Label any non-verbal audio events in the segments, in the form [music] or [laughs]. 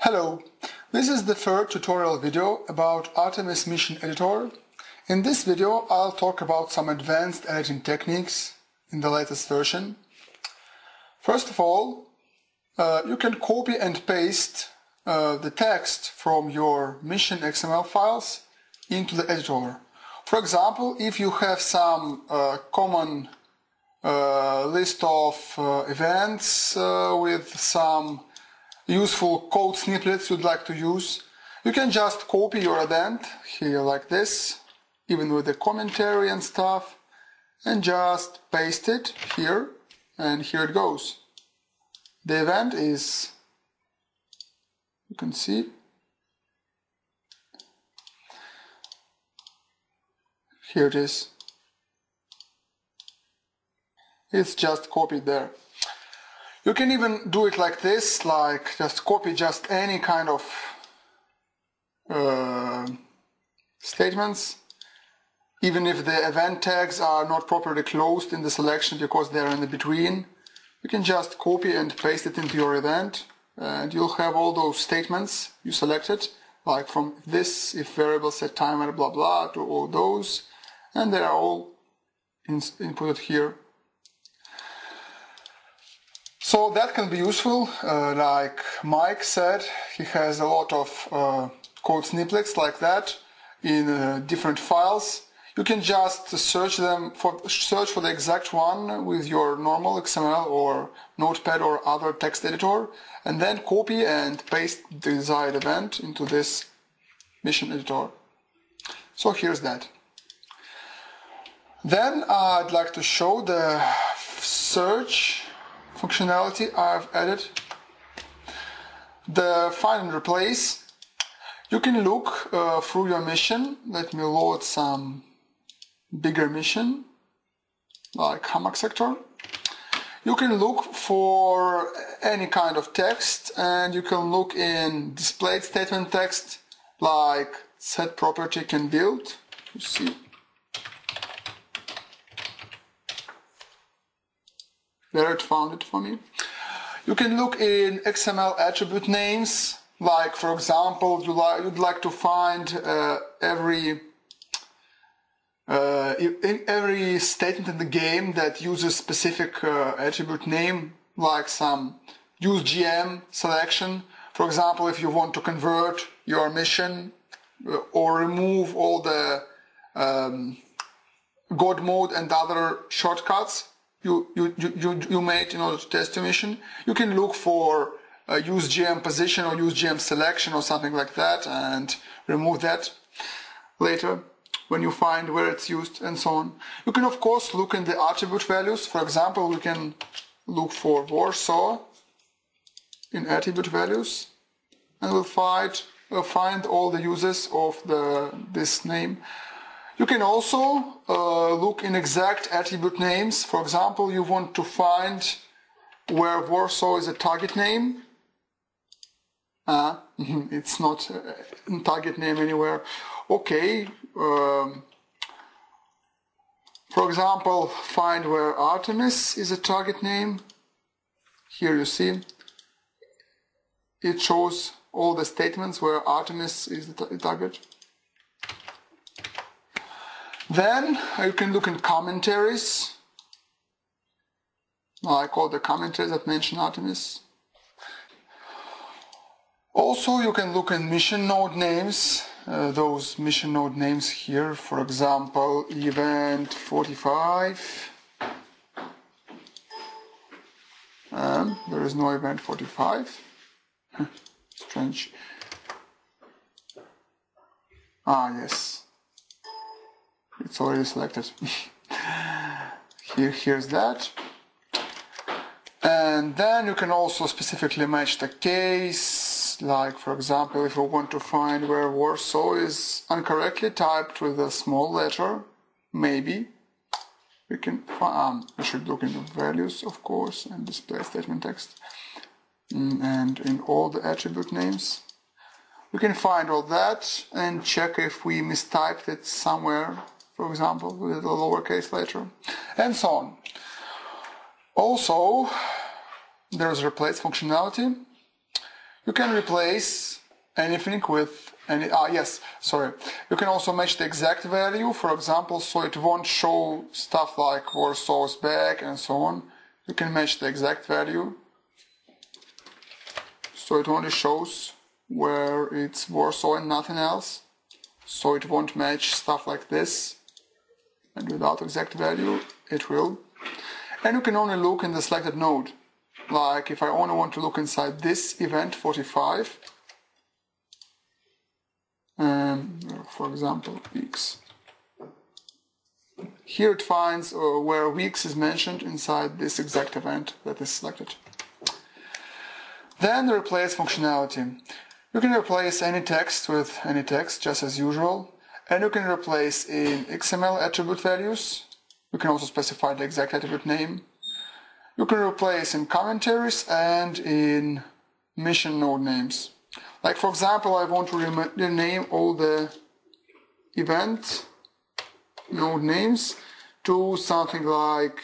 Hello, this is the third tutorial video about Artemis Mission Editor. In this video I'll talk about some advanced editing techniques in the latest version. First of all, uh, you can copy and paste uh, the text from your mission XML files into the editor. For example, if you have some uh, common uh, list of uh, events uh, with some useful code snippets you'd like to use, you can just copy your event here like this, even with the commentary and stuff, and just paste it here, and here it goes. The event is, you can see, Here it is. It's just copied there. You can even do it like this, like just copy just any kind of uh, statements, even if the event tags are not properly closed in the selection because they're in the between. You can just copy and paste it into your event and you'll have all those statements you selected, like from this, if variable set timer, blah blah, to all those and they are all in, inputted here. So that can be useful, uh, like Mike said, he has a lot of uh, code snippets like that in uh, different files. You can just search them for search for the exact one with your normal XML or Notepad or other text editor, and then copy and paste the desired event into this mission editor. So here's that. Then I'd like to show the search functionality I've added. The find and replace. You can look uh, through your mission. Let me load some bigger mission like hammock sector. You can look for any kind of text and you can look in displayed statement text like set property can build. You see There it found it for me. You can look in XML attribute names, like for example, you like, you'd like to find uh, every uh, every statement in the game that uses specific uh, attribute name, like some use GM selection. For example, if you want to convert your mission uh, or remove all the um, God mode and other shortcuts, you, you, you, you made in order to test your mission. You can look for uh, use GM position or use GM selection or something like that and remove that later when you find where it's used and so on. You can of course look in the attribute values. For example, you can look for Warsaw in attribute values and we'll find, find all the uses of the, this name. You can also uh, look in exact attribute names. For example, you want to find where Warsaw is a target name. Uh, [laughs] it's not a target name anywhere. Okay. Um, for example, find where Artemis is a target name. Here you see it shows all the statements where Artemis is the target. Then you can look in commentaries. I call the commentaries that mention Artemis. Also, you can look in mission node names, uh, those mission node names here, for example, event 45. And there is no event 45. [laughs] Strange. Ah, yes it's already selected. [laughs] Here, here's that. And then you can also specifically match the case, like for example, if you want to find where Warsaw is incorrectly typed with a small letter, maybe we can um, we should look into values, of course, and display statement text, mm, and in all the attribute names. We can find all that and check if we mistyped it somewhere for example, with a lowercase letter, and so on. Also, there's replace functionality. you can replace anything with any, ah yes, sorry. You can also match the exact value, for example, so it won't show stuff like Warsaw's back and so on. You can match the exact value. So it only shows where it's Warsaw and nothing else. So it won't match stuff like this. And without exact value, it will. And you can only look in the selected node. Like if I only want to look inside this event 45, um, for example, weeks. Here it finds uh, where weeks is mentioned inside this exact event that is selected. Then the replace functionality. You can replace any text with any text, just as usual. And you can replace in XML attribute values. You can also specify the exact attribute name. You can replace in commentaries and in mission node names. Like for example, I want to rename all the event node names to something like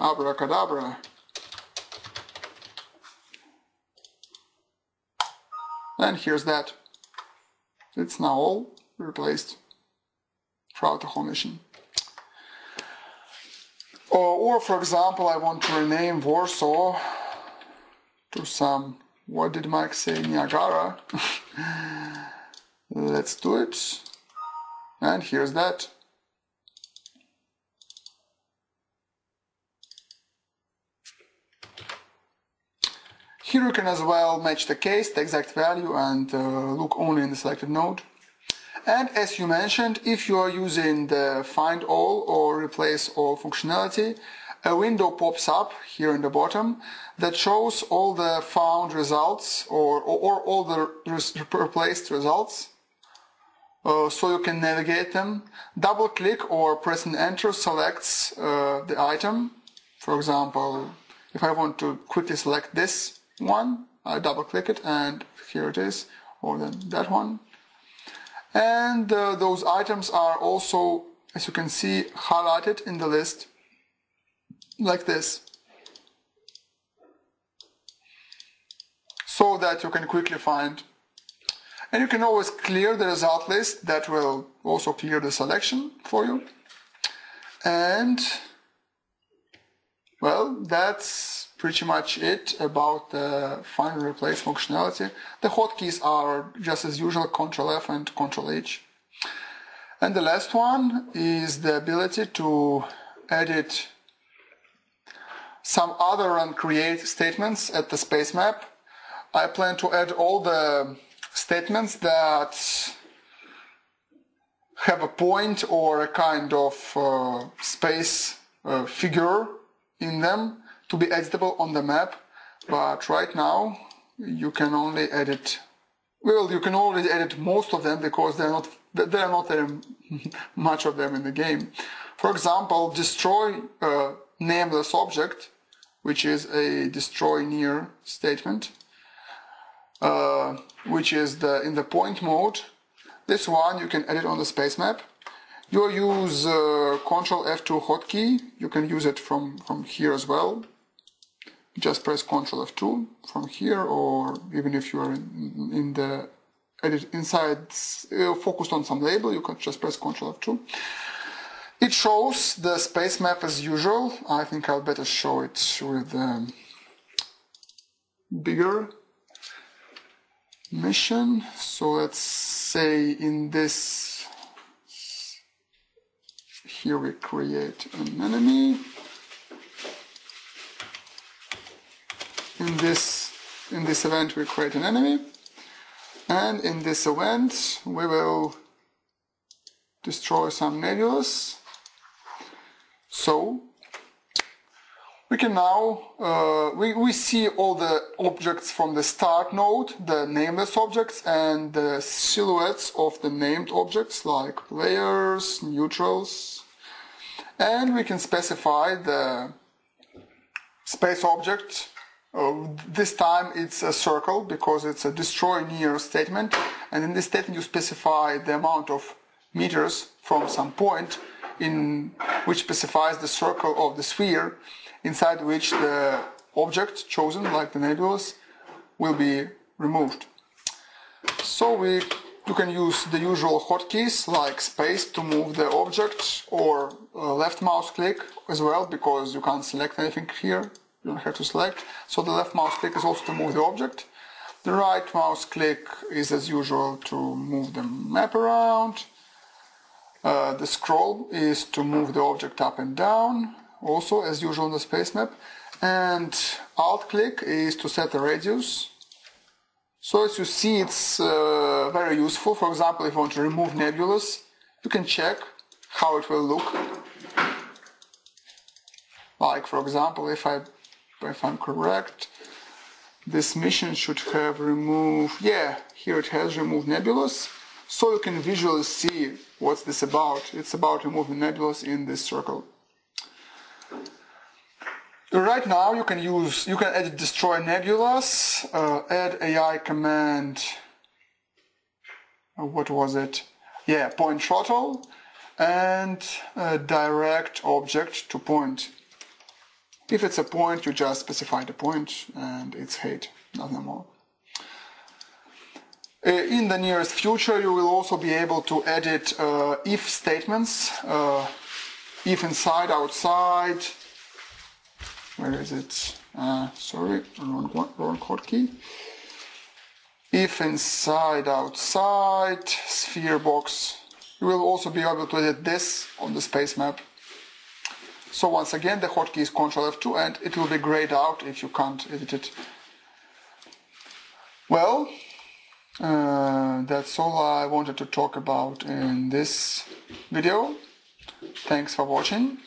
abracadabra. And here's that. It's now all replaced throughout the whole mission. Or, or for example, I want to rename Warsaw to some what did Mike say? Niagara. [laughs] Let's do it. And here's that. Here you can as well match the case, the exact value, and uh, look only in the selected node. And as you mentioned, if you are using the find all or replace all functionality, a window pops up here in the bottom that shows all the found results or, or, or all the replaced results. Uh, so you can navigate them. Double click or press and enter selects uh, the item. For example, if I want to quickly select this one, I double click it and here it is, or then that one. And uh, those items are also, as you can see, highlighted in the list like this. So that you can quickly find. And you can always clear the result list that will also clear the selection for you. And well, that's pretty much it about the find and replace functionality. The hotkeys are just as usual Control F and Control H. And the last one is the ability to edit some other and create statements at the space map. I plan to add all the statements that have a point or a kind of uh, space uh, figure in them to be editable on the map. But right now you can only edit, well, you can already edit most of them because they're not, there are not very [laughs] much of them in the game. For example, destroy a nameless object which is a destroy near statement, uh, which is the in the point mode. This one you can edit on the space map. You use uh, Control F2 hotkey. You can use it from, from here as well. Just press Control F2 from here, or even if you are in, in the edit inside, uh, focused on some label, you can just press Control F2. It shows the space map as usual. I think I'll better show it with um, bigger mission. So let's say in this, here we create an enemy. In this, in this event we create an enemy. And in this event we will destroy some nebulas so we can now, uh, we, we see all the objects from the start node, the nameless objects, and the silhouettes of the named objects like layers, neutrals, and we can specify the space object. Uh, this time it's a circle because it's a destroy near statement, and in this statement you specify the amount of meters from some point in which specifies the circle of the sphere inside which the object chosen, like the nebulas, will be removed. So we you can use the usual hotkeys like space to move the object or uh, left mouse click as well because you can't select anything here. You don't have to select. So the left mouse click is also to move the object. The right mouse click is as usual to move the map around. Uh, the scroll is to move the object up and down, also as usual on the space map. And alt click is to set the radius so as you see, it's uh, very useful. For example, if you want to remove nebulas, you can check how it will look. Like, for example, if I, if I'm correct, this mission should have removed, yeah, here it has removed nebulas. So you can visually see what's this about. It's about removing nebulas in this circle. Right now you can use, you can edit destroy nebulas, uh, add AI command, uh, what was it? Yeah, point throttle and uh, direct object to point. If it's a point, you just specify the point and it's height, nothing more. Uh, in the nearest future, you will also be able to edit uh, if statements, uh, if inside, outside, where is it? Uh, sorry, wrong, wrong hotkey. If inside, outside, sphere box, you will also be able to edit this on the space map. So once again, the hotkey is Ctrl F2 and it will be grayed out if you can't edit it. Well, uh, that's all I wanted to talk about in this video. Thanks for watching.